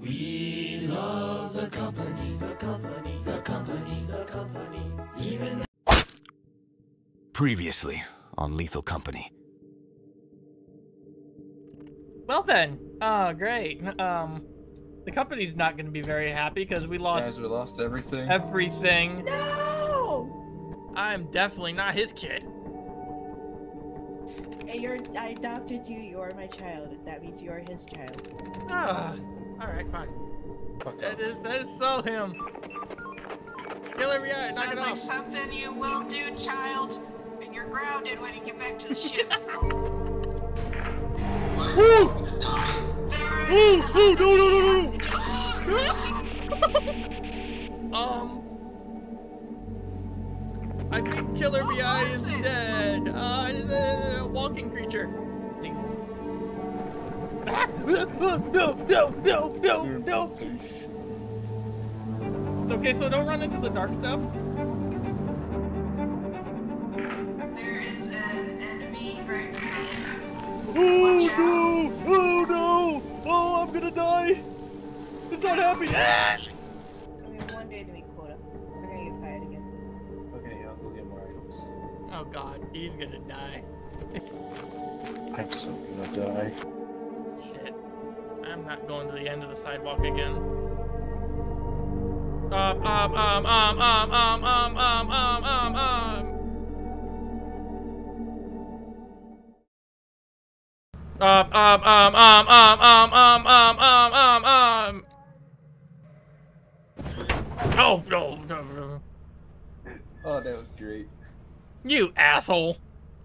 We love the company, the company, the company, the company. Even Previously on Lethal Company. Well then, oh great. Um, the company's not going to be very happy because we lost Guys, we lost everything. everything. No! I'm definitely not his kid. Hey, you're, I adopted you. You're my child. That means you're his child. Ah, all right, fine. Fuck That off. is that is so him. Kill every eye, knock it Sounds like something you will do, child. And you're grounded when you get back to the ship. Woo! There Ooh, is- ooh, no, no, no, no, no. um, I think Killer Vi is it? dead. Uh, it is a walking creature. Ah! No, no, no, no, no, no. Okay, so don't run into the dark stuff. There is an enemy right behind Oh no! Oh no! Oh, I'm gonna die! It's not happy. Ah! I mean, one day to meet quota. We're gonna get fired again. Okay, I'll go get more items. Oh god, he's gonna die. I'm so gonna die. Not going to the end of the sidewalk again. Um, um, um, um, um, um, um, um, um, um, um. Um, um, um, um, um, um, um, um, um, um, um. Oh, no, no, no. Oh, that was great. You asshole.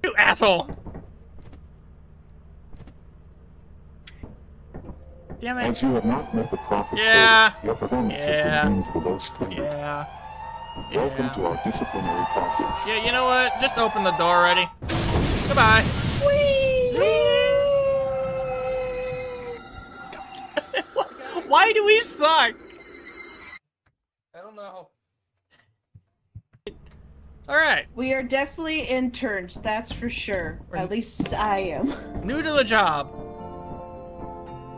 You asshole. Damn it. As you have not met the profit Yeah. quota, your performance Yeah. has remained below standard. Yeah. Welcome Yeah. to our disciplinary process. Yeah, you know what? Just open the door already. Goodbye. Why do we suck? I don't know. Alright, We are definitely interns, that's for sure. We're- At least I am. new to the job.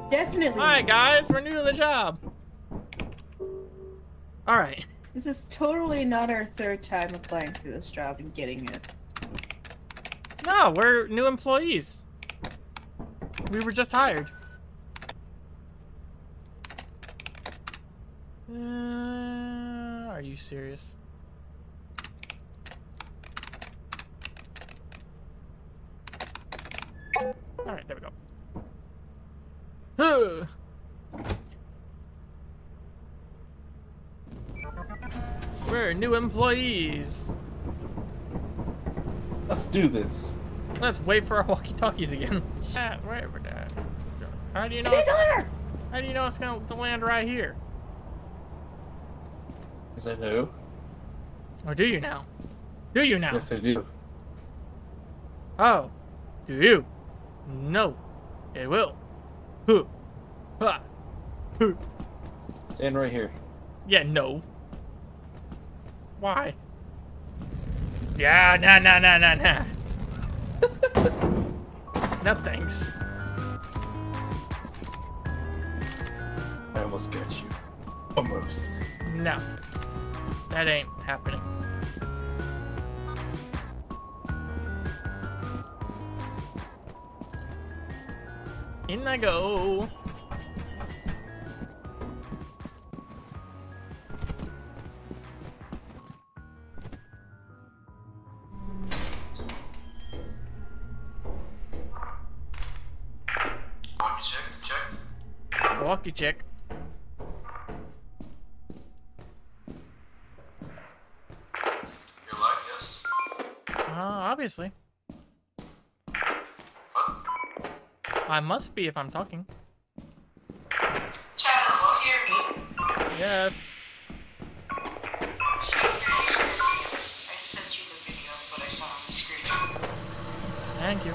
Definitely. Alright, guys, we're new to the job. Alright. This is totally not our third time applying for this job and getting it. No, we're new employees. We were just hired. Uh, are you serious? Alright, there we go. Huh. We're new employees. Let's do this. Let's wait for our walkie-talkies again. Ah, where we're. How do you know? Hey, It's, deliver! how do you know it's gonna to land right here? Yes, I know. Or do you now? Do you now? Yes, I do. Oh, do you? No, it will. Huh. Ha. Stand right here. Yeah, no. Why? Yeah, nah, nah, nah, nah, nah. no thanks. I almost got you. Almost. No. That ain't happening. In I go. Walkie check. Your life, yes? Uh, obviously. What? I must be if I'm talking. Child, you hear me? Yes. I sent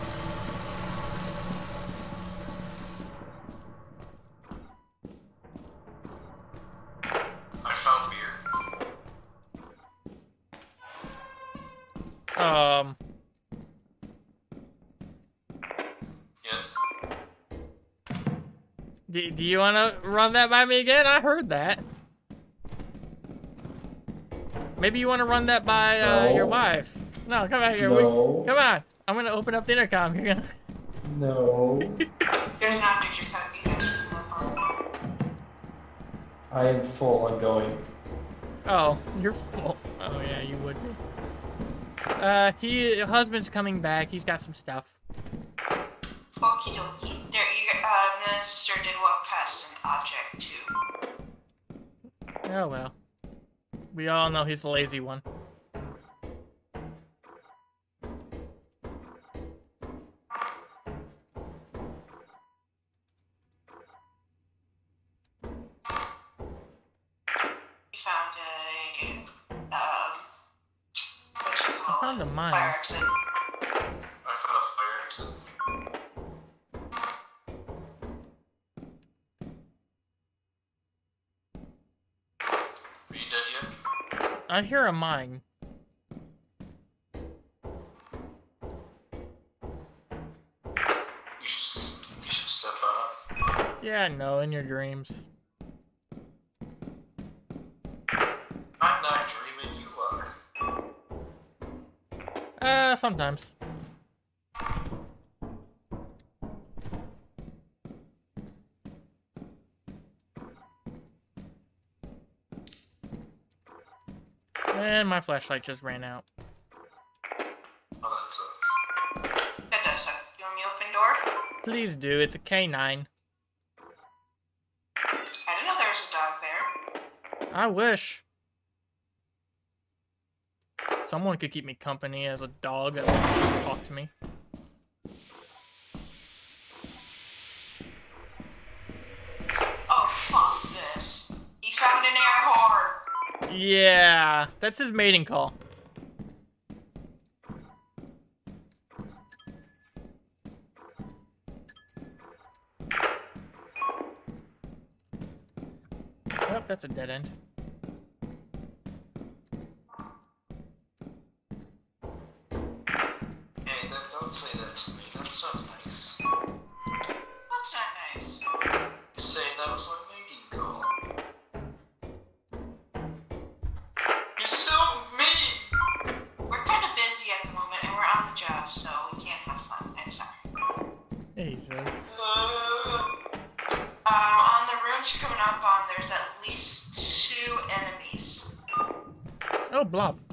Do, do you want to run that by me again? I heard that. Maybe you want to run that by uh, your wife. No, come back here. We- Come on. I'm gonna open up the intercom. You're gonna. No. There's an object you're. I am full. I'm going. Oh, you're full. Oh yeah, you would be. Uh, he husband's coming back. He's got some stuff. Okie dokie. There, you, uh, Minister did walk past an object too. Oh well. We all know he's the lazy one. I hear a mine. You should, you should step out. Yeah, no, in your dreams. I'm not dreaming, you are. Uh, sometimes. My flashlight just ran out. Oh, that sucks. That does suck. You want me open door? Please do. It's a K9. I didn't know there was a dog there. I wish. Someone could keep me company as a dog that would talk to me. That's his mating call. Oh, that's a dead end.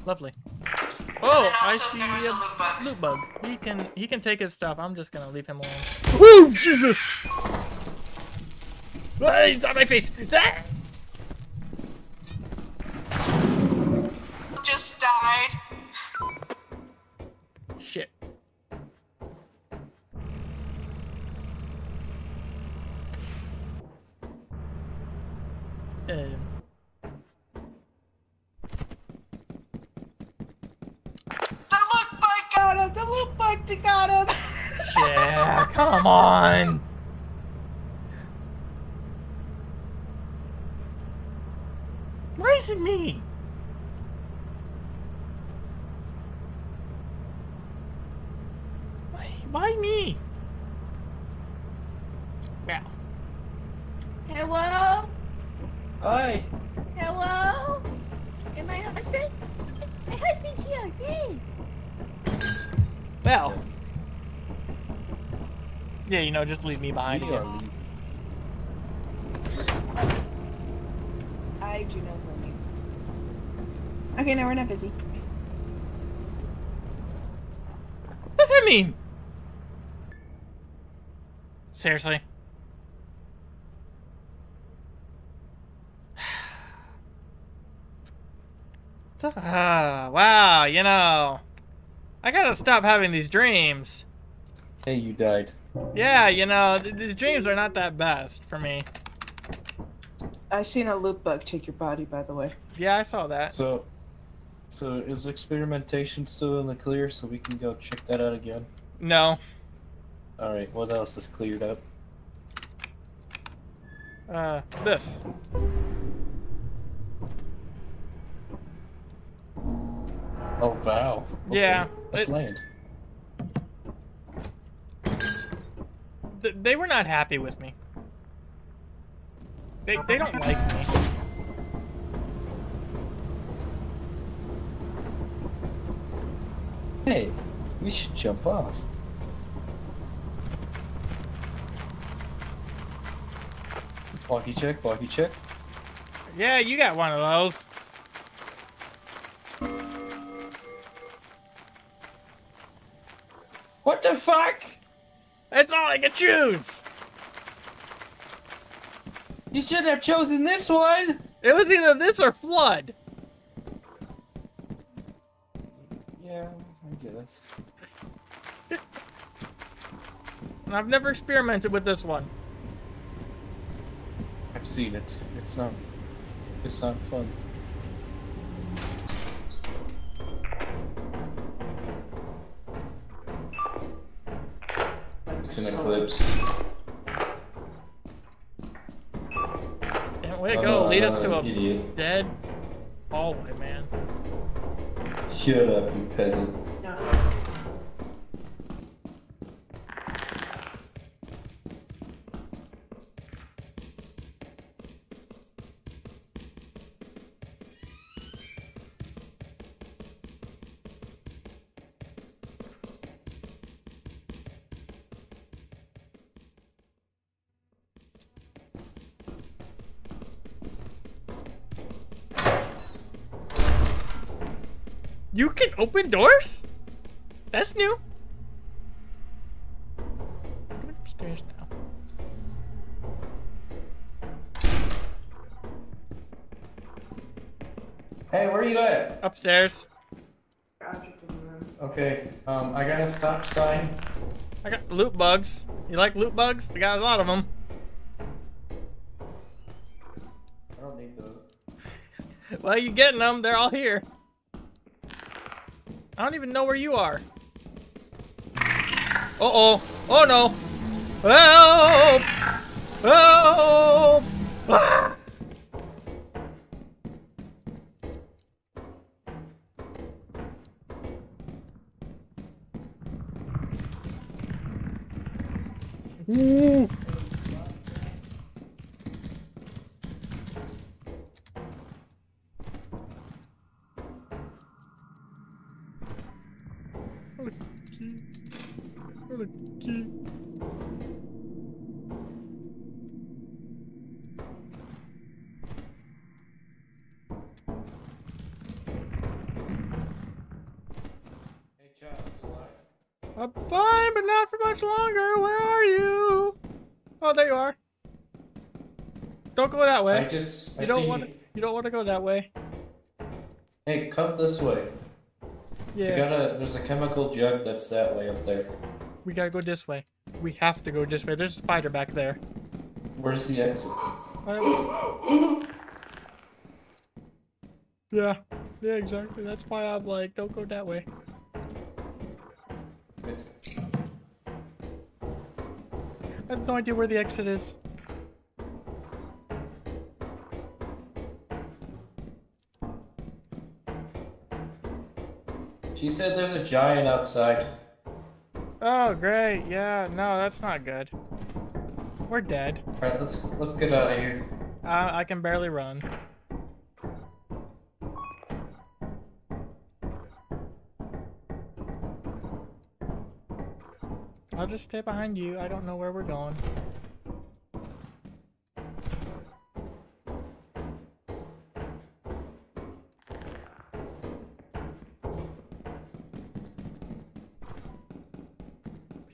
Lovely. Oh, I see a a loot bug. loot bug. He can he can take his stuff. I'm just gonna leave him alone. Woo, Jesus! Ah, he's on my face. Ah! Just died. Shit. Um, The loot bug got him. The loot bug got him. yeah, come on. Why is it me? Why, why me? Well, Hello? Hi. Hello? Am my husband? My husband's here, yay! well, Yes. Yeah, you know, just leave me behind We again. leaving. I do know who you. Okay, now we're not busy. What does that mean? Seriously? Ah, wow, you know, I gotta stop having these dreams. Hey, you died. Yeah, you know, th- these dreams are not that best for me. I seen a loot bug take your body, by the way. Yeah, I saw that. So, so is experimentation still in the clear? So we can go check that out again. No. All right. What else is cleared up? Uh, this. Oh, Val. Yeah, Let's it- land. Th- they were not happy with me. They, they don't like me. Hey, we should jump off. Walkie check, walkie check. Yeah, you got one of those. What the fuck? That's all I can choose. You shouldn't have chosen this one. It was either this or flood. Yeah, I guess. And I've never experimented with this one. I've seen it. It's not. It's not fun. It's an eclipse. Damn, way to go. Uh, lead us to a idiot. dead hallway, man. Shut up, you peasant. Open doors? That's new. Upstairs now. Hey, where are you at? Upstairs. Okay, um, I got a stop sign. I got loot bugs. You like loot bugs? I got a lot of them. I don't need those. Well, you getting them? They're all here. I don't even know where you are. Uh oh. Oh no. Help! Help! Ah! I'm fine, but not for much longer. Where are you? Oh, there you are. Don't go that way. I just. I you don't see- want to. You don't want to go that way. Hey, come this way. Yeah. Gotta. There's a chemical jug that's that way up there. We gotta go this way. We have to go this way. There's a spider back there. Where's the exit? I- yeah. Yeah, exactly. That's why I'm like, don't go that way. No idea where the exit is. She said there's a giant outside. Oh, great. Yeah, no, that's not good. We're dead. Alright, let's let's get out of here. Uh, I can barely run. I'll just stay behind you. I don't know where we're going.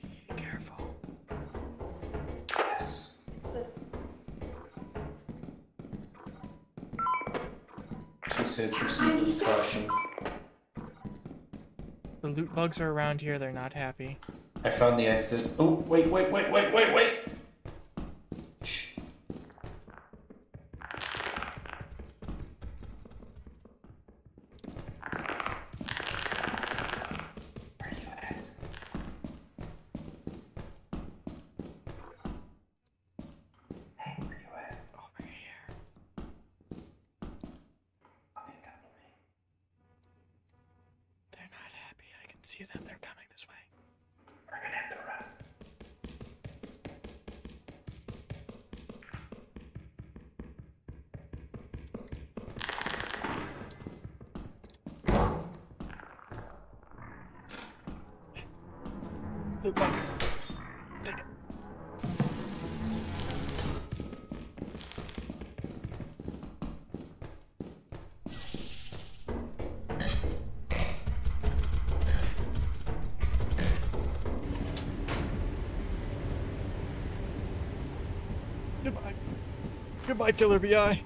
Be careful. Yes. She said proceed with caution. The loot bugs are around here. They're not happy. I found the exit. Oh, wait, wait, wait, wait, wait, wait! Where you at? Hey, where you at? Over here. They're not happy. I can see them. They're Bug. Take it. Goodbye. Goodbye, Killer VI.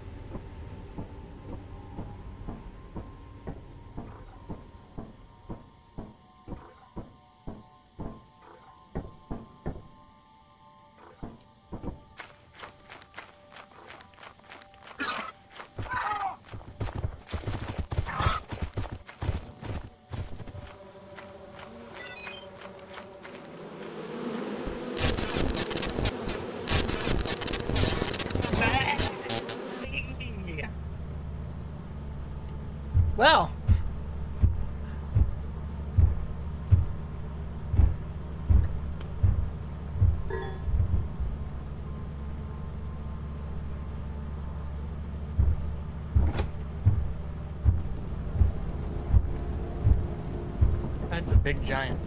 That's a big giant.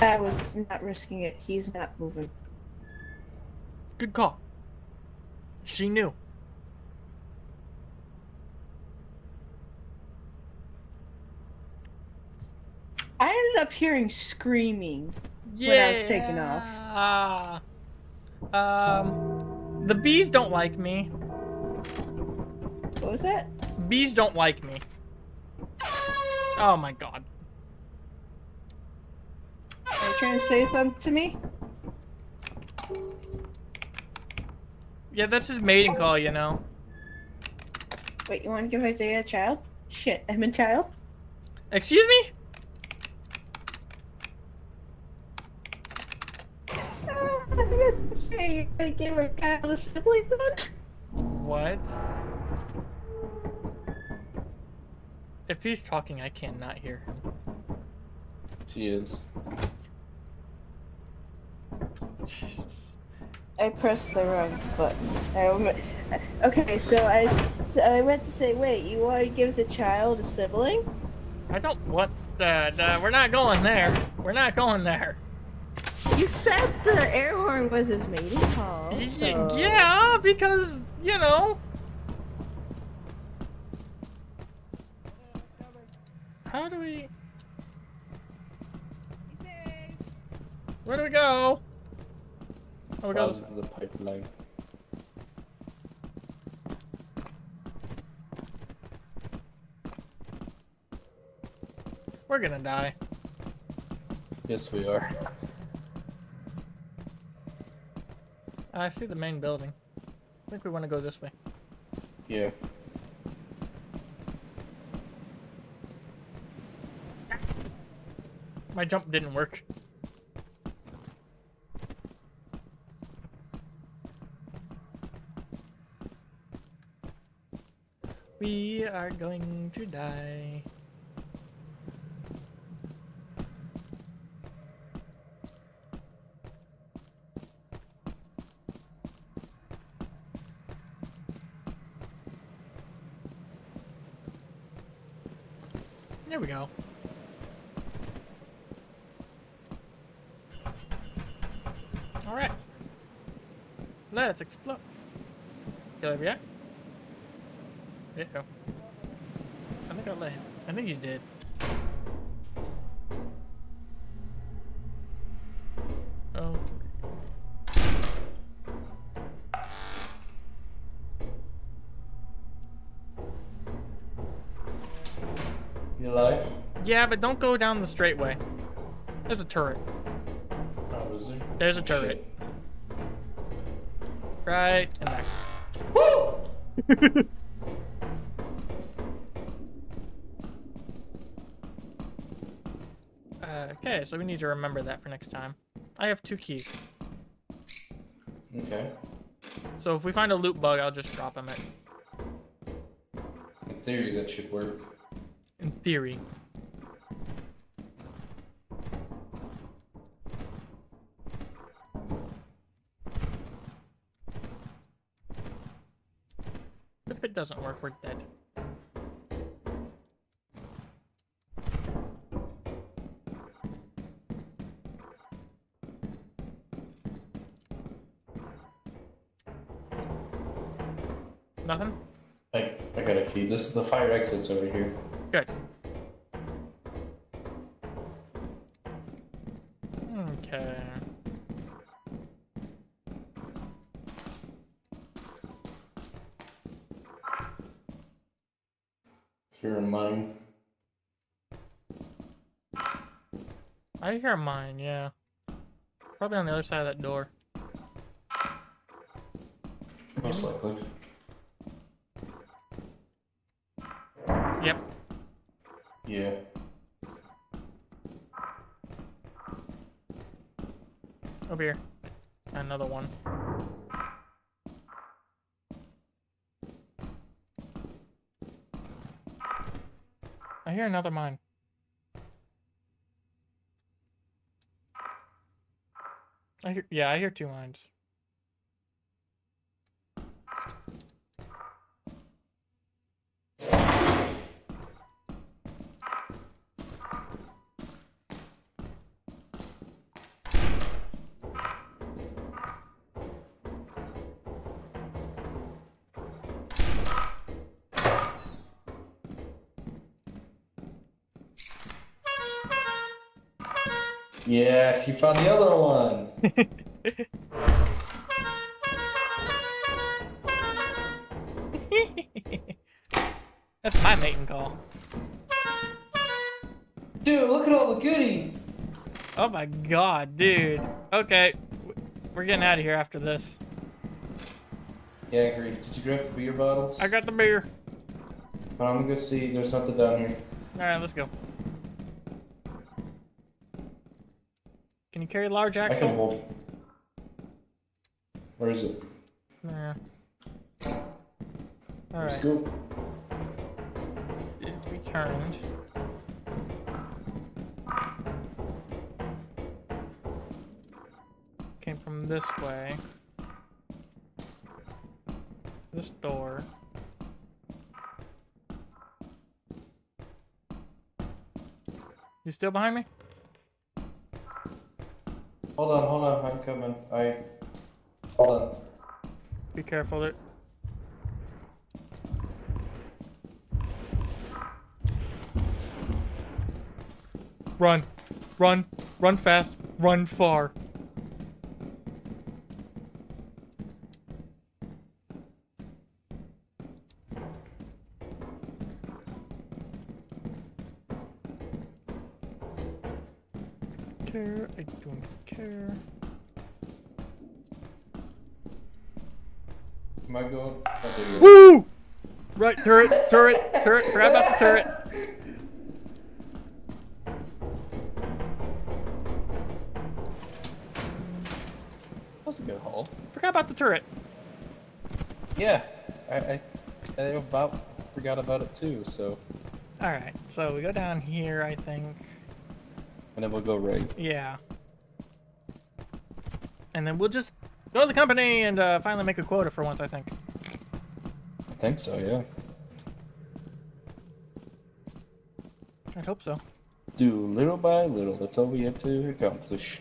I was not risking it. He's not moving. Good call. She knew. I ended up hearing screaming. When I was taking off. off. Um, the bees don't like me. What was that? Bees don't like me. Oh my god. Are you trying to say something to me? Yeah, that's his mating call, you know. Wait, you want to give Isaiah a child? Shit, I'm a child? Excuse me? Ah, I meant to say you're gonna give a child a sibling then? What? If he's talking, I cannot hear him. She is. Jesus. I pressed the wrong button. I, okay, so I, so I meant to say, wait, you want to give the child a sibling? I don't what the, the we're not going there. We're not going there. You said the air horn was his mating call. Y- so- Yeah, because, you know. How do we Where do we go? Oh, we go this Follow the pipeline. We're gonna die. Yes, we are. I see the main building. I think we want to go this way. Yeah. My jump didn't work. We are going to die. There we go. Alright. Let's explode. Did I react? Yeah. I think I let him. I think he's dead. Oh. You alive? Yeah, but don't go down the straight way. There's a turret. Is there? There's a turret. Right in there. Uh, okay, so we need to remember that for next time. I have two keys. Okay. So if we find a loot bug, I'll just drop him it. In theory, that should work. In theory. Doesn't work, we're dead. Nothing? I, I got a key. This is the fire exits over here. I hear a mine, yeah. Probably on the other side of that door. Most likely. Yep. Yeah. Over here. Another one. I hear another mine. I hear, yeah, I hear two mines. Yes, you found the other one. That's my mating call. Dude, look at all the goodies. Oh my god, dude. Okay, we're getting out of here after this. Yeah, I agree. Did you grab the beer bottles? I got the beer. I'm gonna go see. There's something down here. Alright, let's go. Can you carry a large I can hold. Where is it? Yeah. Let's Alright, go. it returned. Came from this way. This door. You still behind me? Hold on, hold on. I'm coming. I. Hold on. Be careful there. Run. Run. Run fast. Run far. Turret. Yeah, I, I, I about forgot about it too. So, Alright, so we go down here, I think. and then we'll go right. Yeah. And then we'll just go to the company and uh, finally make a quota for once, I think. I think so. Yeah. I'd hope so. Do little by little. That's all we have to accomplish.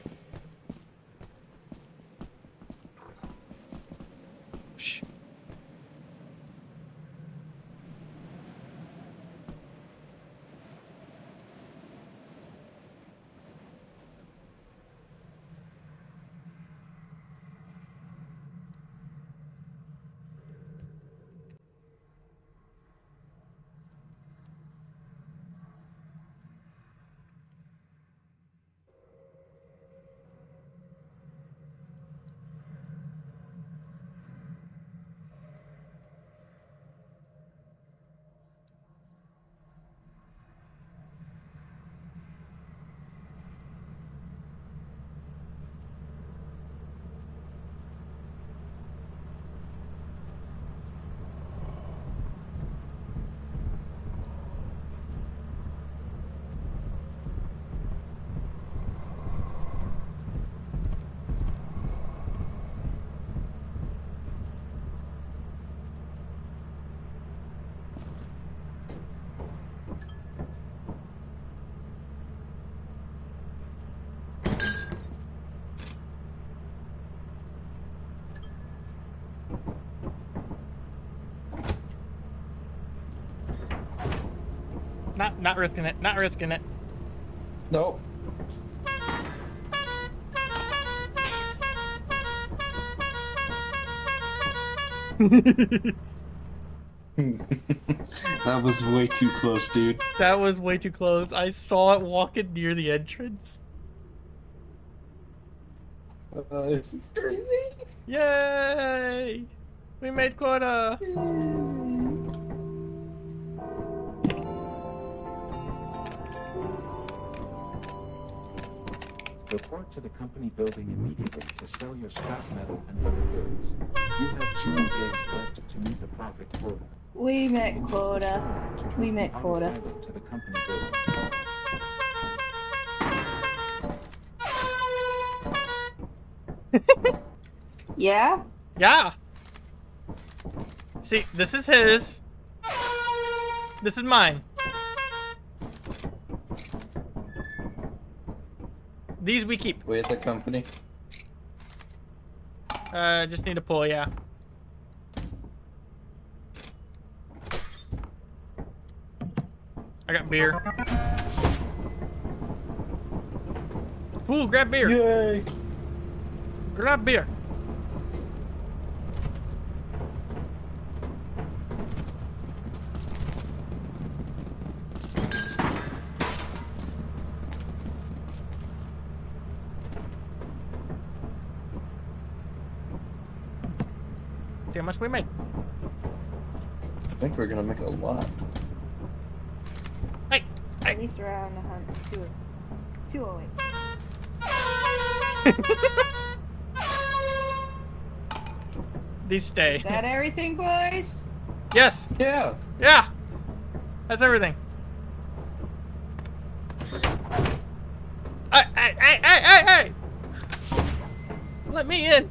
Not not risking it. Not risking it. Nope. that was way too close, dude. That was way too close. I saw it walking near the entrance. Uh, this is crazy. Yay! We made quota. Report to the company building immediately to sell your scrap metal and other goods. You have zero days left to meet the profit quota. We met quota. We met quota. To the company building. Yeah? Yeah. See, this is his. This is mine. These we keep. We at the company. Uh, just need to pull, yeah. I got beer. Fool, grab beer. Yay! Grab beer. See how much we make. I think we're gonna make a lot. Hey, At least around a hundred. Two. Oh, two oh eight. these stay. Is that everything, boys? yes. Yeah. Yeah. That's everything. Hey, hey, hey, hey, hey, hey! Let me in.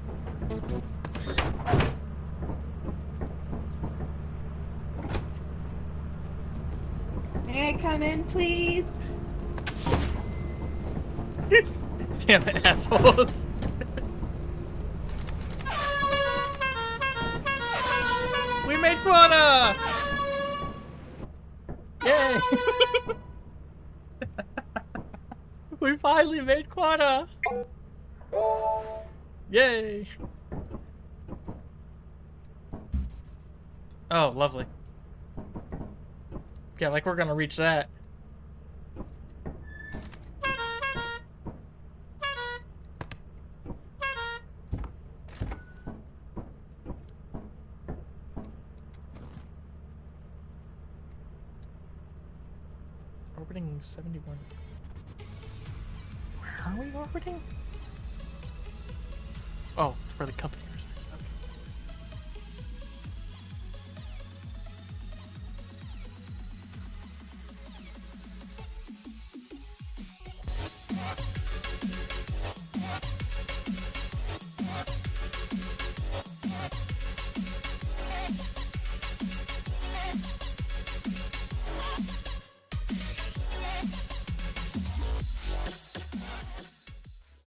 May I come in, please? Damn it, assholes. we made quota! Yay! we finally made quota! Yay! Oh, lovely. Yeah, like we're gonna reach that.